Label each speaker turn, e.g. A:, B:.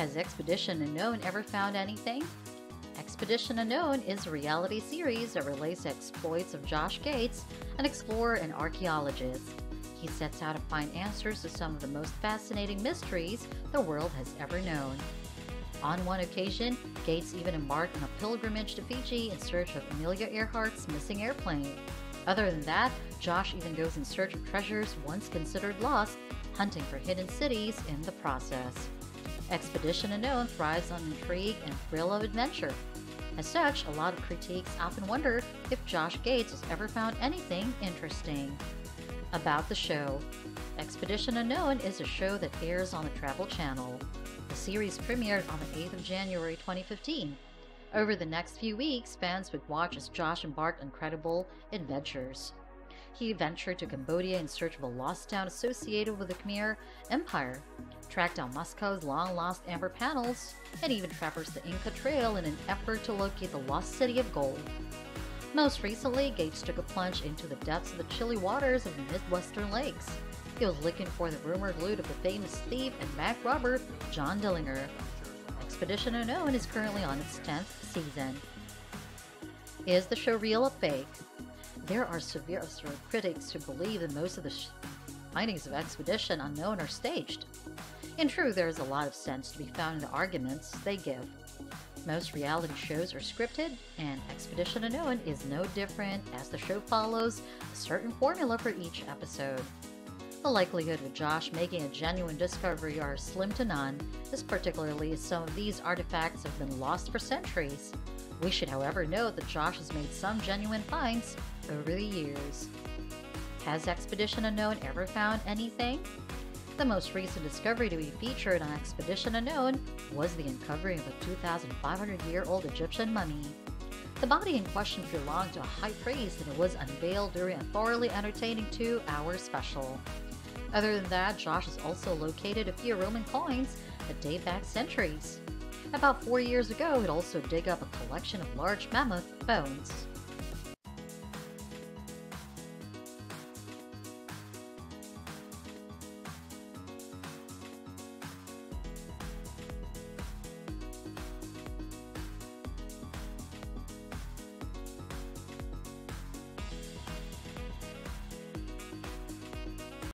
A: Has Expedition Unknown ever found anything? Expedition Unknown is a reality series that relates exploits of Josh Gates, an explorer and archaeologist. He sets out to find answers to some of the most fascinating mysteries the world has ever known. On one occasion, Gates even embarked on a pilgrimage to Fiji in search of Amelia Earhart's missing airplane. Other than that, Josh even goes in search of treasures once considered lost, hunting for hidden cities in the process. Expedition Unknown thrives on intrigue and thrill of adventure. As such, a lot of critiques often wonder if Josh Gates has ever found anything interesting. About the show Expedition Unknown is a show that airs on the Travel Channel. The series premiered on the 8th of January 2015. Over the next few weeks, fans would watch as Josh embarked on incredible adventures. He ventured to Cambodia in search of a lost town associated with the Khmer Empire, tracked down Moscow's long lost amber panels, and even traversed the Inca Trail in an effort to locate the lost city of gold. Most recently, Gates took a plunge into the depths of the chilly waters of the Midwestern lakes. He was looking for the rumored loot of the famous thief and bank robber John Dillinger. Expedition Unknown is currently on its 10th season. Is the show real or fake? There are severe critics who believe that most of the findings of Expedition Unknown are staged. In truth, there is a lot of sense to be found in the arguments they give. Most reality shows are scripted, and Expedition Unknown is no different as the show follows a certain formula for each episode. The likelihood of Josh making a genuine discovery are slim to none, as particularly as some of these artifacts have been lost for centuries. We should, however, note that Josh has made some genuine finds over the years. Has Expedition Unknown ever found anything? The most recent discovery to be featured on Expedition Unknown was the uncovering of a 2,500 year old Egyptian mummy. The body in question belonged to a high priest and it was unveiled during a thoroughly entertaining two hour special. Other than that, Josh has also located a few Roman coins that date back centuries. About four years ago, he'd also dig up a collection of large mammoth bones.